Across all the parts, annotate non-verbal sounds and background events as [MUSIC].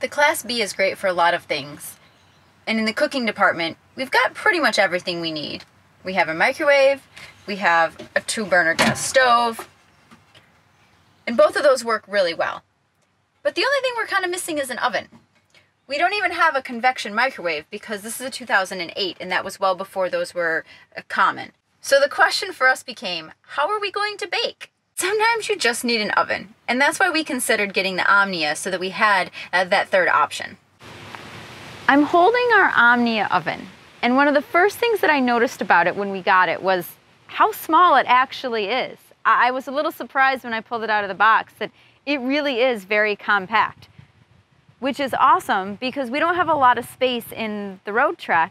The Class B is great for a lot of things. And in the cooking department, we've got pretty much everything we need. We have a microwave, we have a two burner gas stove, and both of those work really well. But the only thing we're kind of missing is an oven. We don't even have a convection microwave because this is a 2008 and that was well before those were uh, common. So the question for us became, how are we going to bake? Sometimes you just need an oven, and that's why we considered getting the Omnia so that we had uh, that third option. I'm holding our Omnia oven, and one of the first things that I noticed about it when we got it was how small it actually is. I was a little surprised when I pulled it out of the box that it really is very compact which is awesome because we don't have a lot of space in the Roadtrek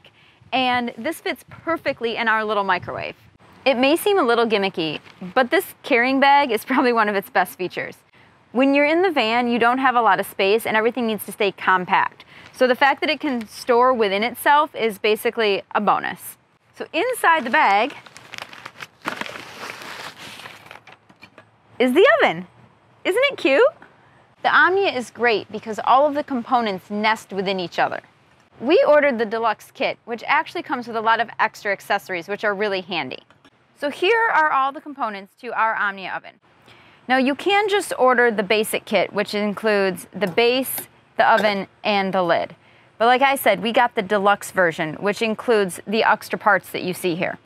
and this fits perfectly in our little microwave. It may seem a little gimmicky, but this carrying bag is probably one of its best features. When you're in the van, you don't have a lot of space and everything needs to stay compact. So the fact that it can store within itself is basically a bonus. So inside the bag is the oven. Isn't it cute? The Omnia is great because all of the components nest within each other. We ordered the deluxe kit, which actually comes with a lot of extra accessories, which are really handy. So here are all the components to our Omnia oven. Now you can just order the basic kit, which includes the base, the oven, and the lid. But like I said, we got the deluxe version, which includes the extra parts that you see here.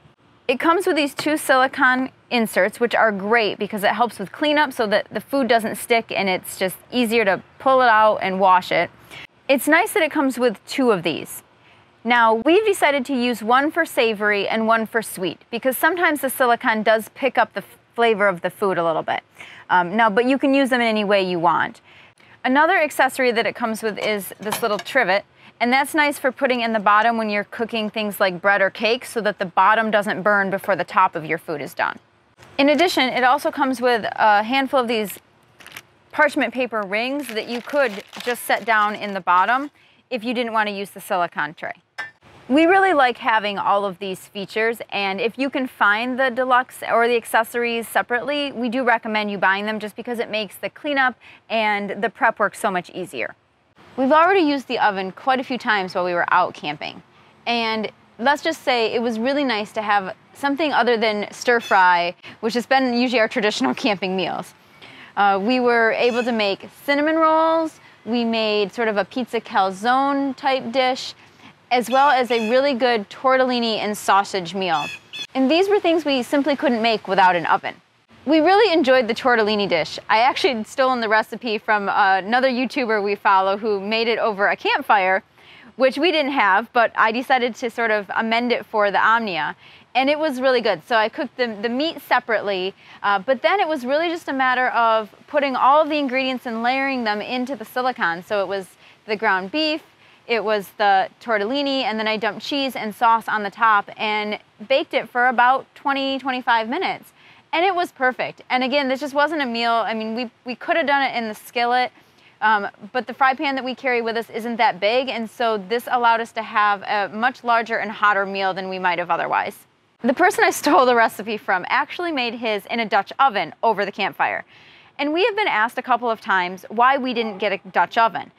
It comes with these two silicone inserts, which are great because it helps with cleanup so that the food doesn't stick and it's just easier to pull it out and wash it. It's nice that it comes with two of these. Now, we've decided to use one for savory and one for sweet because sometimes the silicone does pick up the flavor of the food a little bit. Um, now, but you can use them in any way you want. Another accessory that it comes with is this little trivet, and that's nice for putting in the bottom when you're cooking things like bread or cake so that the bottom doesn't burn before the top of your food is done. In addition, it also comes with a handful of these parchment paper rings that you could just set down in the bottom if you didn't want to use the silicone tray. We really like having all of these features and if you can find the deluxe or the accessories separately, we do recommend you buying them just because it makes the cleanup and the prep work so much easier. We've already used the oven quite a few times while we were out camping. And let's just say it was really nice to have something other than stir fry, which has been usually our traditional [LAUGHS] camping meals. Uh, we were able to make cinnamon rolls, we made sort of a pizza calzone type dish, as well as a really good tortellini and sausage meal. And these were things we simply couldn't make without an oven. We really enjoyed the tortellini dish. I actually had stolen the recipe from uh, another YouTuber we follow who made it over a campfire, which we didn't have, but I decided to sort of amend it for the Omnia. And it was really good. So I cooked the, the meat separately, uh, but then it was really just a matter of putting all of the ingredients and layering them into the silicone. So it was the ground beef, it was the tortellini, and then I dumped cheese and sauce on the top and baked it for about 20, 25 minutes and it was perfect. And again, this just wasn't a meal. I mean, we, we could have done it in the skillet, um, but the fry pan that we carry with us isn't that big, and so this allowed us to have a much larger and hotter meal than we might have otherwise. The person I stole the recipe from actually made his in a Dutch oven over the campfire. And we have been asked a couple of times why we didn't get a Dutch oven.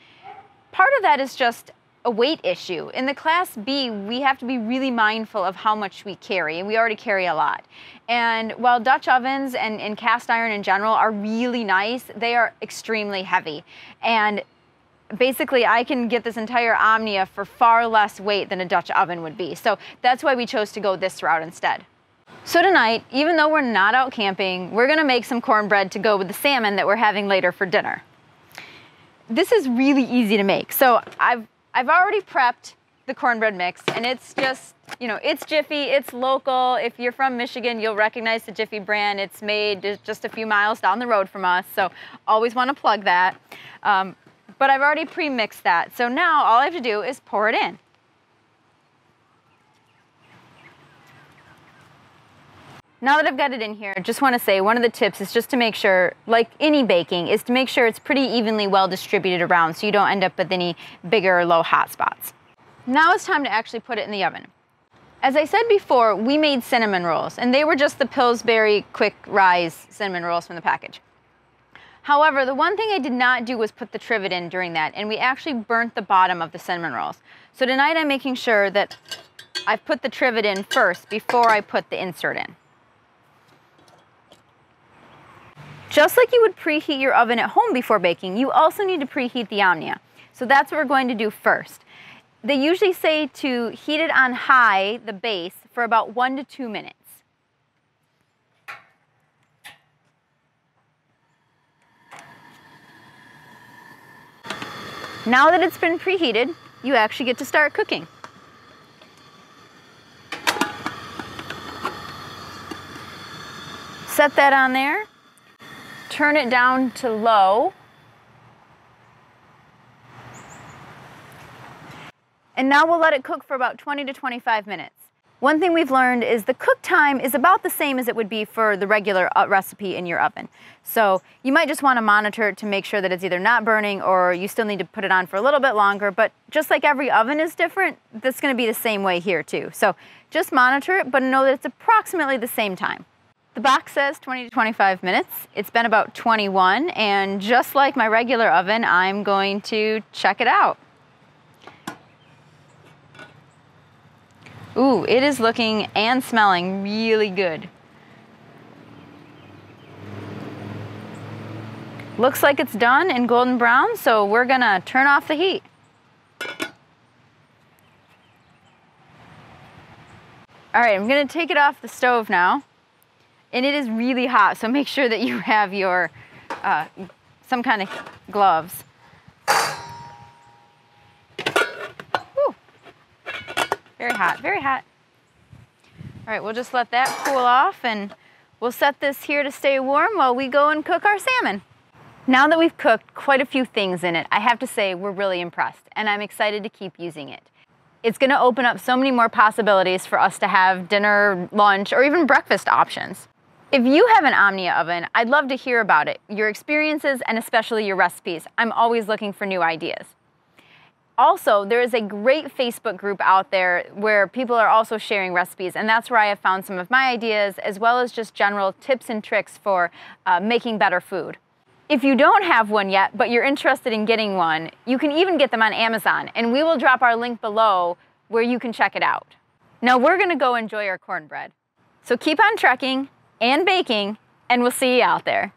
Part of that is just a weight issue. In the Class B, we have to be really mindful of how much we carry, and we already carry a lot. And while Dutch ovens and, and cast iron in general are really nice, they are extremely heavy. And basically I can get this entire Omnia for far less weight than a Dutch oven would be. So that's why we chose to go this route instead. So tonight, even though we're not out camping, we're gonna make some cornbread to go with the salmon that we're having later for dinner. This is really easy to make. So I've I've already prepped the cornbread mix and it's just, you know, it's Jiffy, it's local. If you're from Michigan, you'll recognize the Jiffy brand. It's made just a few miles down the road from us, so always want to plug that. Um, but I've already pre-mixed that. So now all I have to do is pour it in. Now that I've got it in here, I just want to say one of the tips is just to make sure, like any baking, is to make sure it's pretty evenly well distributed around so you don't end up with any bigger or low hot spots. Now it's time to actually put it in the oven. As I said before, we made cinnamon rolls, and they were just the Pillsbury Quick Rise cinnamon rolls from the package. However, the one thing I did not do was put the trivet in during that, and we actually burnt the bottom of the cinnamon rolls. So tonight I'm making sure that I've put the trivet in first before I put the insert in. Just like you would preheat your oven at home before baking, you also need to preheat the Omnia. So that's what we're going to do first. They usually say to heat it on high, the base, for about one to two minutes. Now that it's been preheated, you actually get to start cooking. Set that on there, turn it down to low, and now we'll let it cook for about 20 to 25 minutes. One thing we've learned is the cook time is about the same as it would be for the regular uh, recipe in your oven. So you might just want to monitor it to make sure that it's either not burning or you still need to put it on for a little bit longer. But just like every oven is different, that's going to be the same way here too. So just monitor it, but know that it's approximately the same time. The box says 20 to 25 minutes. It's been about 21, and just like my regular oven, I'm going to check it out. Ooh, it is looking and smelling really good. Looks like it's done and golden brown, so we're gonna turn off the heat. All right, I'm gonna take it off the stove now. And it is really hot, so make sure that you [LAUGHS] have your, uh, some kind of gloves. Very hot, very hot. All right, we'll just let that cool off and we'll set this here to stay warm while we go and cook our salmon. Now that we've cooked quite a few things in it, I have to say we're really impressed and I'm excited to keep using it. It's gonna open up so many more possibilities for us to have dinner, lunch, or even breakfast options. If you have an Omnia oven, I'd love to hear about it, your experiences, and especially your recipes. I'm always looking for new ideas. Also, there is a great Facebook group out there where people are also sharing recipes, and that's where I have found some of my ideas, as well as just general tips and tricks for uh, making better food. If you don't have one yet, but you're interested in getting one, you can even get them on Amazon, and we will drop our link below where you can check it out. Now we're gonna go enjoy our cornbread. So keep on trekking and baking, and we'll see you out there.